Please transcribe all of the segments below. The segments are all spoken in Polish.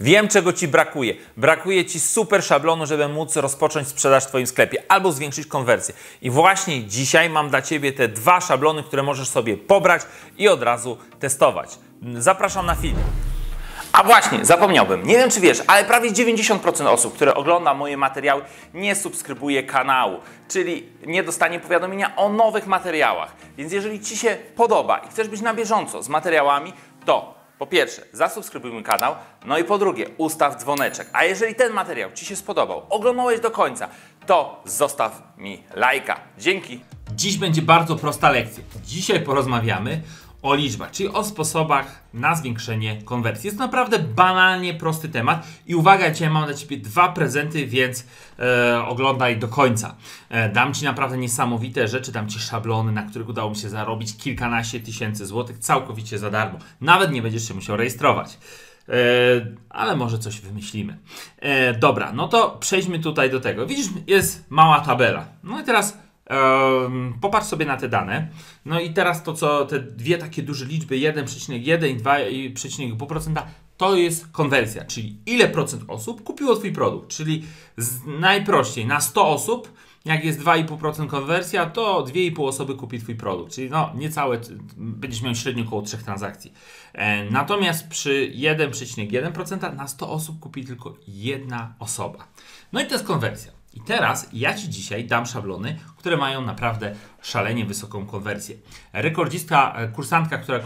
Wiem, czego Ci brakuje. Brakuje Ci super szablonu, żeby móc rozpocząć sprzedaż w Twoim sklepie albo zwiększyć konwersję. I właśnie dzisiaj mam dla Ciebie te dwa szablony, które możesz sobie pobrać i od razu testować. Zapraszam na film. A właśnie, zapomniałbym. Nie wiem, czy wiesz, ale prawie 90% osób, które ogląda moje materiały, nie subskrybuje kanału, czyli nie dostanie powiadomienia o nowych materiałach. Więc jeżeli Ci się podoba i chcesz być na bieżąco z materiałami, to po pierwsze, zasubskrybuj mój kanał, no i po drugie, ustaw dzwoneczek. A jeżeli ten materiał Ci się spodobał, oglądałeś do końca, to zostaw mi lajka. Dzięki. Dziś będzie bardzo prosta lekcja. Dzisiaj porozmawiamy o liczbach, czyli o sposobach na zwiększenie konwersji. Jest to naprawdę banalnie prosty temat i uwaga, dzisiaj mam dla Ciebie dwa prezenty, więc e, oglądaj do końca. E, dam Ci naprawdę niesamowite rzeczy, dam Ci szablony, na których udało mi się zarobić kilkanaście tysięcy złotych całkowicie za darmo. Nawet nie będziesz się musiał rejestrować. E, ale może coś wymyślimy. E, dobra, no to przejdźmy tutaj do tego. Widzisz, jest mała tabela. No i teraz Um, popatrz sobie na te dane. No i teraz to, co te dwie takie duże liczby, 1,1 i 2,5%, to jest konwersja, czyli ile procent osób kupiło Twój produkt. Czyli najprościej na 100 osób, jak jest 2,5% konwersja, to 2,5 osoby kupi Twój produkt. Czyli no niecałe, będziesz miał średnio około 3 transakcji. E, natomiast przy 1,1% na 100 osób kupi tylko jedna osoba. No i to jest konwersja. I teraz ja Ci dzisiaj dam szablony, które mają naprawdę szalenie wysoką konwersję. Rekordzistka, e, kursantka, która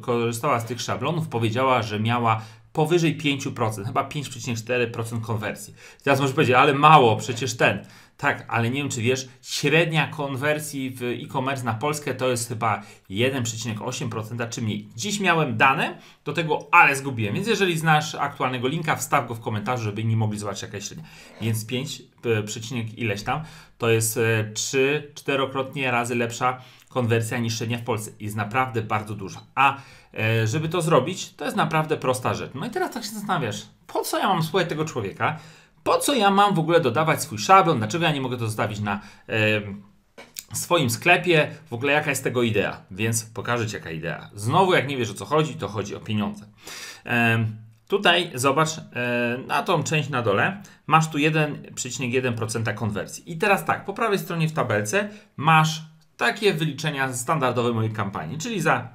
korzystała z tych szablonów, powiedziała, że miała powyżej 5%, chyba 5,4% konwersji. Teraz możesz powiedzieć, ale mało, przecież ten. Tak, ale nie wiem, czy wiesz, średnia konwersji w e-commerce na Polskę to jest chyba 1,8% czy mniej. Dziś miałem dane do tego, ale zgubiłem. Więc jeżeli znasz aktualnego linka, wstaw go w komentarzu, żeby inni mogli zobaczyć jaka jest średnia. Więc 5, przecinek ileś tam, to jest 3, e, 4-krotnie razy lepsza konwersja niż średnia w Polsce. Jest naprawdę bardzo duża. A e, żeby to zrobić, to jest naprawdę prosta rzecz. No i teraz tak się zastanawiasz, po co ja mam słuchać tego człowieka? Po co ja mam w ogóle dodawać swój szablon? Dlaczego ja nie mogę to zostawić na swoim sklepie? W ogóle jaka jest tego idea? Więc pokażę Ci jaka idea. Znowu jak nie wiesz o co chodzi, to chodzi o pieniądze. Tutaj zobacz e, na tą część na dole. Masz tu 1,1% konwersji. I teraz tak, po prawej stronie w tabelce masz takie wyliczenia standardowe mojej kampanii, czyli za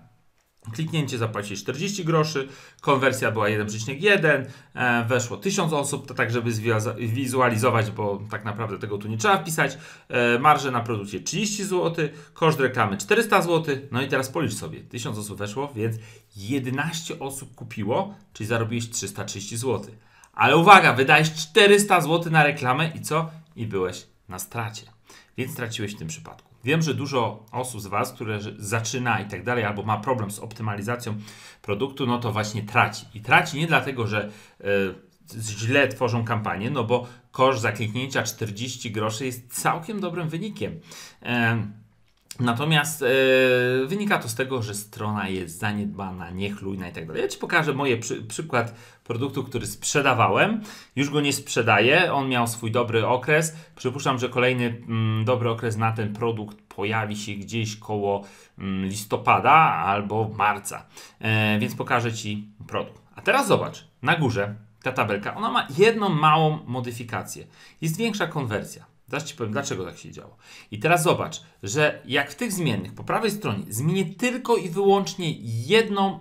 Kliknięcie zapłaci 40 groszy, konwersja była 1,1, e, weszło 1000 osób, to tak żeby zwizualizować, bo tak naprawdę tego tu nie trzeba wpisać. E, marże na produkcie 30 zł, koszt reklamy 400 zł, no i teraz policz sobie, 1000 osób weszło, więc 11 osób kupiło, czyli zarobiłeś 330 zł. Ale uwaga, wydałeś 400 zł na reklamę i co? I byłeś na stracie, więc straciłeś w tym przypadku. Wiem, że dużo osób z Was, które zaczyna i tak dalej, albo ma problem z optymalizacją produktu, no to właśnie traci. I traci nie dlatego, że y, źle tworzą kampanię, no bo koszt zakliknięcia 40 groszy jest całkiem dobrym wynikiem. Y, Natomiast e, wynika to z tego, że strona jest zaniedbana, niechlujna i tak dalej. Ja Ci pokażę moje przy, przykład produktu, który sprzedawałem. Już go nie sprzedaję. On miał swój dobry okres. Przypuszczam, że kolejny mm, dobry okres na ten produkt pojawi się gdzieś koło mm, listopada albo marca. E, więc pokażę Ci produkt. A teraz zobacz, na górze ta tabelka, ona ma jedną małą modyfikację. Jest większa konwersja. Zaraz Ci powiem, dlaczego tak się działo. I teraz zobacz, że jak w tych zmiennych po prawej stronie zmienię tylko i wyłącznie jedną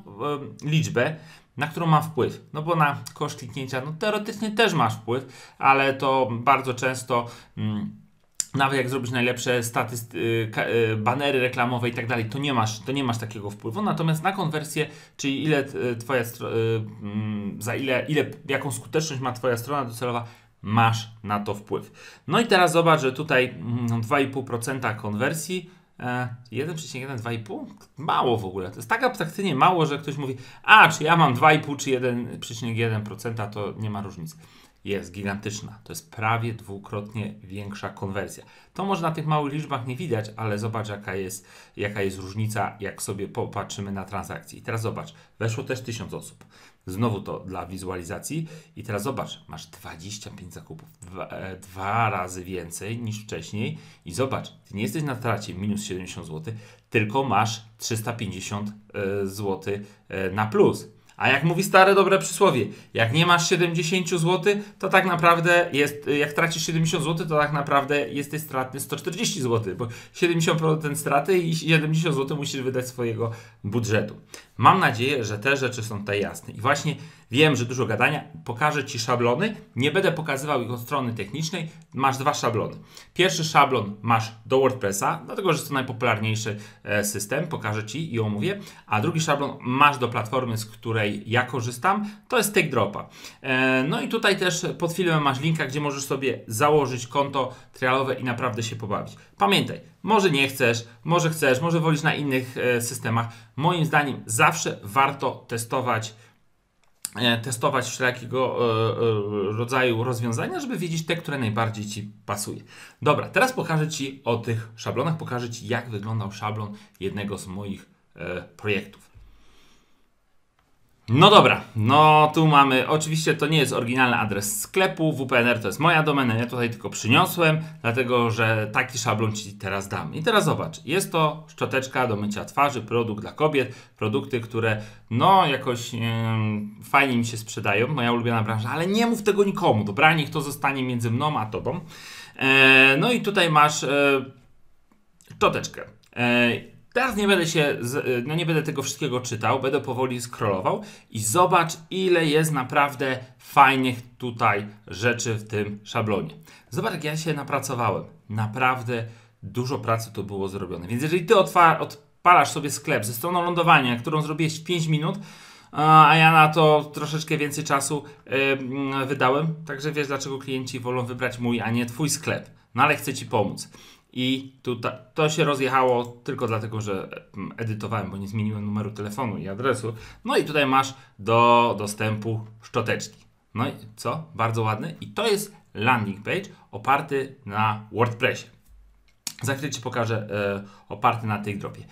y, liczbę, na którą mam wpływ. No bo na koszt kliknięcia, no teoretycznie też masz wpływ, ale to bardzo często. Mm, nawet jak zrobisz najlepsze statyst- y, banery reklamowe i tak dalej, to nie masz, to nie masz takiego wpływu. Natomiast na konwersję, czyli ile y, twoja y, mm, za ile, ile, jaką skuteczność ma twoja strona docelowa, masz na to wpływ. No i teraz zobacz, że tutaj 2,5% mm, konwersji, 1,1, e, 2,5? Mało w ogóle. To jest tak abstrakcyjnie mało, że ktoś mówi, a czy ja mam 2,5 czy 1,1%, to nie ma różnicy. Jest gigantyczna. To jest prawie dwukrotnie większa konwersja. To może na tych małych liczbach nie widać, ale zobacz jaka jest, jaka jest różnica, jak sobie popatrzymy na transakcje. I teraz zobacz, weszło też 1000 osób. Znowu to dla wizualizacji. I teraz zobacz, masz 25 zakupów, dwa, e, dwa razy więcej niż wcześniej. I zobacz, ty nie jesteś na tracie minus 70 zł, tylko masz 350 e, zł e, na plus. A jak mówi stare dobre przysłowie, jak nie masz 70 zł, to tak naprawdę jest, jak tracisz 70 zł, to tak naprawdę jesteś stratny 140 zł, bo 70% straty i 70 zł musisz wydać swojego budżetu. Mam nadzieję, że te rzeczy są tutaj jasne. I właśnie wiem, że dużo gadania, pokażę Ci szablony, nie będę pokazywał ich od strony technicznej, masz dwa szablony. Pierwszy szablon masz do WordPressa, dlatego że jest to najpopularniejszy e, system, pokażę Ci i omówię, a drugi szablon masz do platformy, z której ja korzystam, to jest TakeDropa. E, no i tutaj też pod filmem masz linka, gdzie możesz sobie założyć konto trialowe i naprawdę się pobawić. Pamiętaj, może nie chcesz, może chcesz, może wolisz na innych e, systemach. Moim zdaniem zawsze warto testować E, testować wszelkiego e, rodzaju rozwiązania, żeby wiedzieć te, które najbardziej Ci pasuje. Dobra, teraz pokażę Ci o tych szablonach, pokażę Ci jak wyglądał szablon jednego z moich projektów. No dobra, no tu mamy, oczywiście to nie jest oryginalny adres sklepu, WPNR to jest moja domena, ja tutaj tylko przyniosłem, dlatego że taki szablon Ci teraz dam. I teraz zobacz, jest to szczoteczka do mycia twarzy, produkt dla kobiet, produkty, które no jakoś yy, fajnie mi się sprzedają, moja ulubiona branża, ale nie mów tego nikomu, dobra, niech to zostanie między mną a Tobą. E, no i tutaj masz e, szczoteczkę. E, Teraz nie będę się, no nie będę tego wszystkiego czytał, będę powoli scrollował i zobacz ile jest naprawdę fajnych tutaj rzeczy w tym szablonie. Zobacz jak ja się napracowałem. Naprawdę dużo pracy tu było zrobione. Więc jeżeli ty odpalasz sobie sklep ze stroną lądowania, którą zrobiłeś w 5 minut, a ja na to troszeczkę więcej czasu wydałem, także wiesz dlaczego klienci wolą wybrać mój, a nie twój sklep. No ale chcę ci pomóc. I tutaj, to się rozjechało tylko dlatego, że mm, edytowałem, bo nie zmieniłem numeru telefonu i adresu. No i tutaj masz do dostępu szczoteczki. No i co? Bardzo ładny. I to jest landing page oparty na WordPressie. Za chwilę Ci pokażę e, oparty na tych dropie.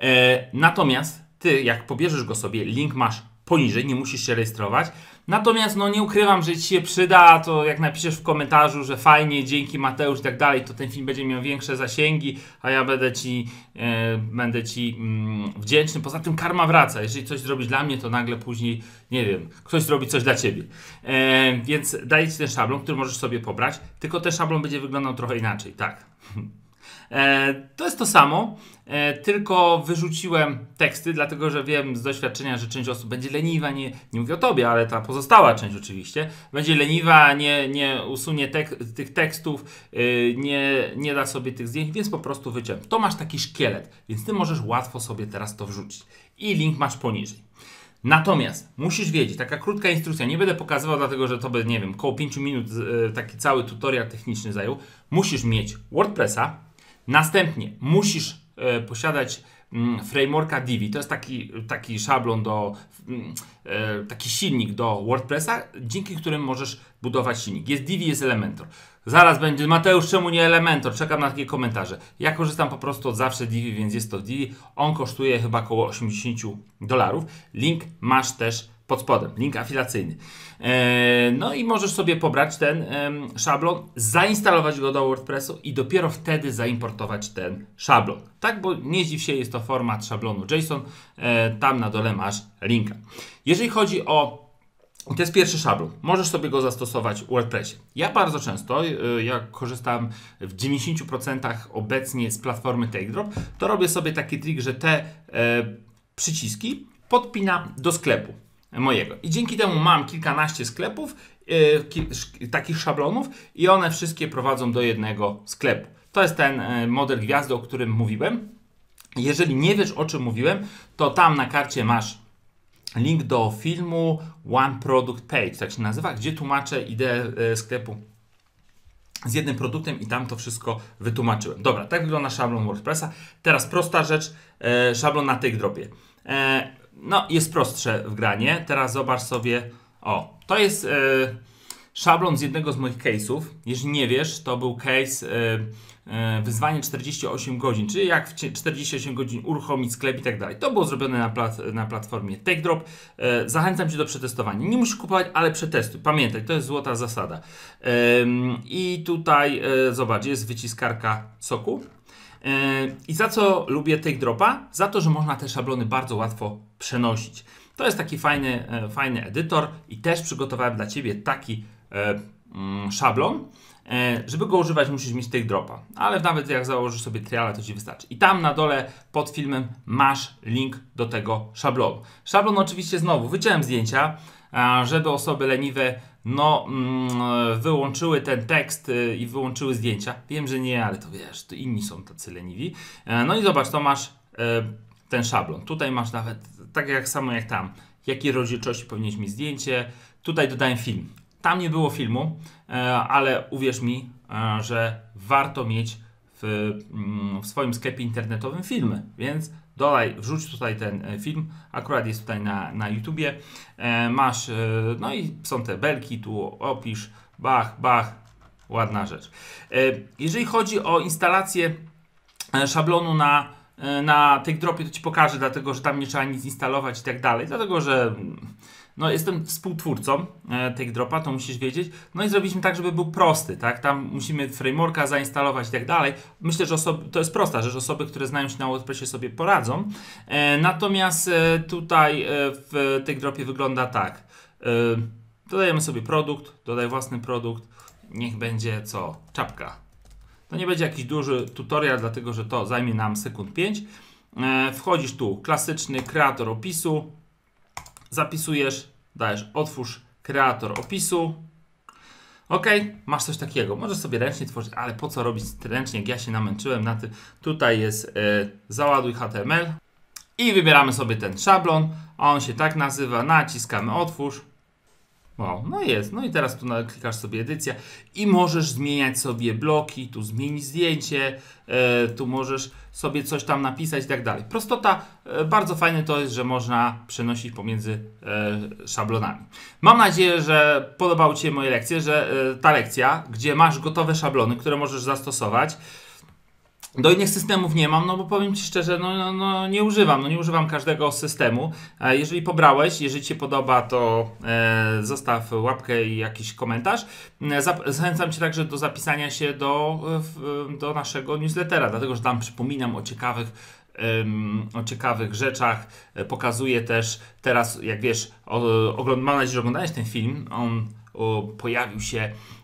E, natomiast Ty, jak pobierzesz go sobie, link masz poniżej, nie musisz się rejestrować. Natomiast no nie ukrywam, że Ci się przyda, to jak napiszesz w komentarzu, że fajnie, dzięki Mateusz i tak dalej, to ten film będzie miał większe zasięgi, a ja będę Ci, e, będę ci mm, wdzięczny. Poza tym karma wraca. Jeżeli coś zrobisz dla mnie, to nagle później, nie wiem, ktoś zrobi coś dla Ciebie. E, więc daję Ci ten szablon, który możesz sobie pobrać, tylko ten szablon będzie wyglądał trochę inaczej, tak. E, to jest to samo, e, tylko wyrzuciłem teksty, dlatego że wiem z doświadczenia, że część osób będzie leniwa, nie, nie mówię o tobie, ale ta pozostała część oczywiście, będzie leniwa, nie, nie usunie tek tych tekstów, e, nie, nie da sobie tych zdjęć, więc po prostu wyciąłem. To masz taki szkielet, więc ty możesz łatwo sobie teraz to wrzucić. I link masz poniżej. Natomiast musisz wiedzieć, taka krótka instrukcja, nie będę pokazywał, dlatego że to by, nie wiem, około 5 minut taki cały tutorial techniczny zajął. Musisz mieć WordPressa, Następnie musisz e, posiadać mm, frameworka Divi. To jest taki, taki szablon do, mm, e, taki silnik do WordPressa, dzięki którym możesz budować silnik. Jest Divi, jest Elementor. Zaraz będzie, Mateusz, czemu nie Elementor? Czekam na takie komentarze. Ja korzystam po prostu od zawsze Divi, więc jest to Divi. On kosztuje chyba około 80 dolarów. Link masz też pod spodem, link afilacyjny. E, no i możesz sobie pobrać ten szablon, zainstalować go do WordPressu i dopiero wtedy zaimportować ten szablon. Tak, bo nie dziw się, jest to format szablonu JSON, e, tam na dole masz linka. Jeżeli chodzi o to jest pierwszy szablon. Możesz sobie go zastosować w WordPressie. Ja bardzo często, e, jak korzystam w 90% obecnie z platformy TakeDrop, to robię sobie taki trik, że te przyciski podpinam do sklepu mojego. I dzięki temu mam kilkanaście sklepów, yy, takich szablonów i one wszystkie prowadzą do jednego sklepu. To jest ten yy, model gwiazdy, o którym mówiłem. Jeżeli nie wiesz o czym mówiłem, to tam na karcie masz link do filmu One Product Page, tak się nazywa, gdzie tłumaczę ideę yy, sklepu z jednym produktem i tam to wszystko wytłumaczyłem. Dobra, tak wygląda szablon WordPressa. Teraz prosta rzecz, e, szablon na tych dropie. No, jest prostsze w granie. Teraz zobacz sobie. O, to jest e, szablon z jednego z moich case'ów. Jeżeli nie wiesz, to był case e, e, wyzwanie 48 godzin, czyli jak w 48 godzin uruchomić sklep i tak dalej. To było zrobione na, plat, na platformie TakeDrop. E, zachęcam Cię do przetestowania. Nie musisz kupować, ale przetestuj. Pamiętaj, to jest złota zasada. I tutaj zobacz, jest wyciskarka soku. I za co lubię Take Dropa? Za to, że można te szablony bardzo łatwo przenosić. To jest taki fajny, e, fajny edytor i też przygotowałem dla Ciebie taki e, mm, szablon. E, żeby go używać, musisz mieć tych dropa, ale nawet jak założysz sobie triala, to Ci wystarczy. I tam na dole pod filmem masz link do tego szablonu. Szablon oczywiście znowu wyciąłem zdjęcia, żeby osoby leniwe no, mm, wyłączyły ten tekst y, i wyłączyły zdjęcia. Wiem, że nie, ale to wiesz, to inni są tacy leniwi. No i zobacz, to masz ten szablon. Tutaj masz nawet, tak jak samo jak tam, jakiej rozdzielczości powinieneś mieć zdjęcie. Tutaj dodałem film. Tam nie było filmu, e, ale uwierz mi, że warto mieć w, mm, w swoim sklepie internetowym filmy, więc dodaj, wrzuć tutaj ten e, film, akurat jest tutaj na, na YouTubie, e, masz, e, no i są te belki, tu opisz, bach, bach, ładna rzecz. E, jeżeli chodzi o instalację e, szablonu na, e, na TakeDropie, to Ci pokażę, dlatego, że tam nie trzeba nic instalować i tak dalej, dlatego, że no, jestem współtwórcą e, TakeDropa, to musisz wiedzieć. No i zrobiliśmy tak, żeby był prosty, tak? Tam musimy frameworka zainstalować i tak dalej. Myślę, że osoby, to jest prosta rzecz, osoby, które znają się na WordPressie sobie poradzą. E, natomiast tutaj w TakeDropie wygląda tak. Dodajemy sobie produkt, dodaj własny produkt. Niech będzie co? Czapka. To nie będzie jakiś duży tutorial, dlatego że to zajmie nam sekund 5. E, wchodzisz tu, klasyczny kreator opisu, zapisujesz, dajesz otwórz kreator opisu. Ok, masz coś takiego. Możesz sobie ręcznie tworzyć, ale po co robić ręcznie, jak ja się namęczyłem na tym. Tutaj jest y, załaduj HTML i wybieramy sobie ten szablon. On się tak nazywa, naciskamy otwórz. Wow, no jest. No i teraz tu klikasz sobie edycja i możesz zmieniać sobie bloki, tu zmienić zdjęcie, e, tu możesz sobie coś tam napisać i tak dalej. Prostota, e, bardzo fajne to jest, że można przenosić pomiędzy e, szablonami. Mam nadzieję, że podobały Ci się moje lekcje, że ta lekcja, gdzie masz gotowe szablony, które możesz zastosować, do innych systemów nie mam, no bo powiem Ci szczerze, no, no, no, nie używam, no nie używam każdego systemu. E, jeżeli pobrałeś, jeżeli Ci podoba, to e, zostaw łapkę i jakiś komentarz. E, zachęcam Cię także do zapisania się do, w, do naszego newslettera, dlatego że tam przypominam o ciekawych o ciekawych rzeczach. E, pokazuję też teraz, jak wiesz, mam nadzieję, że oglądałeś ten film. On o, pojawił się E,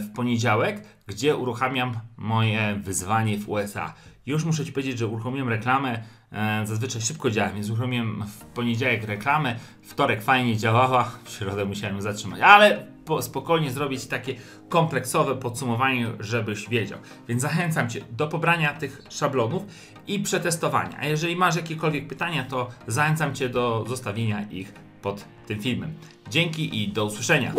w poniedziałek, gdzie uruchamiam moje wyzwanie w USA. Już muszę Ci powiedzieć, że uruchomiłem reklamę, e, zazwyczaj szybko działa, więc uruchomiłem w poniedziałek reklamę, wtorek fajnie działała, w środę musiałem zatrzymać, ale spokojnie zrobić takie kompleksowe podsumowanie, żebyś wiedział. Więc zachęcam Cię do pobrania tych szablonów i przetestowania. A jeżeli masz jakiekolwiek pytania, to zachęcam Cię do zostawienia ich pod tym filmem. Dzięki i do usłyszenia.